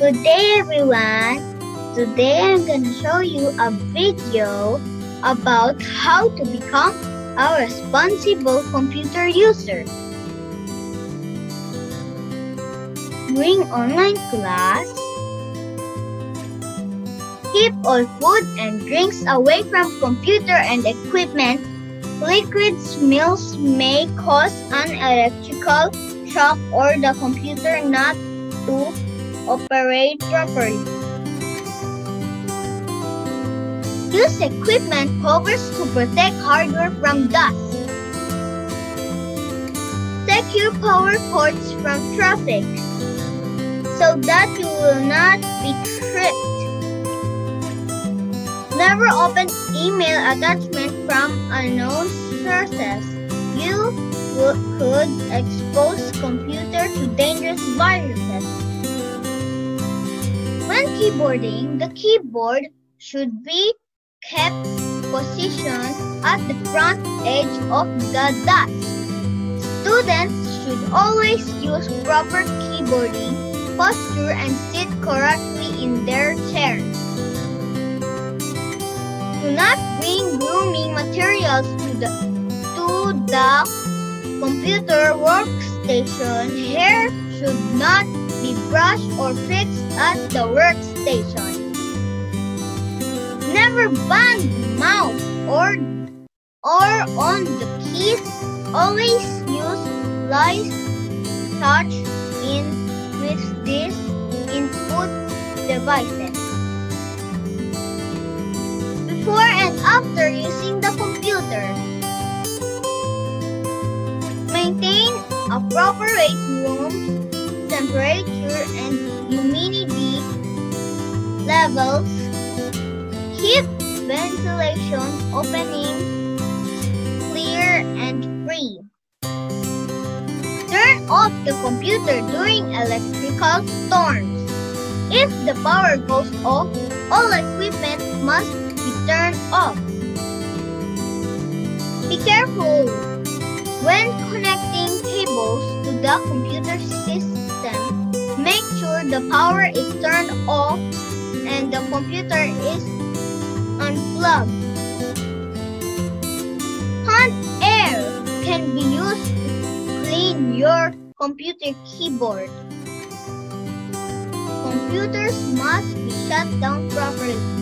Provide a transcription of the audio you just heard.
Good day everyone! Today I'm gonna show you a video about how to become a responsible computer user. During online class, keep all food and drinks away from computer and equipment. Liquid spills may cause an electrical shock or the computer not to operate properly. Use equipment covers to protect hardware from dust. Secure power cords from traffic so that you will not be tripped. Never open email attachment from unknown sources. You could expose computer to dangerous viruses. When keyboarding, the keyboard should be kept positioned at the front edge of the desk. Students should always use proper keyboarding posture and sit correctly in their chairs. Do not bring grooming materials to the, to the computer workstation. Hair should not be brushed or fixed at the workstation. Never bang mouse or, or on the keys. Always use light touch in with these input devices. Before and after using the computer. Maintain a proper room temperature and humidity levels. Keep ventilation opening clear and free. Turn off the computer during electrical storms. If the power goes off, all equipment must be turned off. Be careful when connecting cables to the computer system. The power is turned off and the computer is unplugged. Hot air can be used to clean your computer keyboard. Computers must be shut down properly.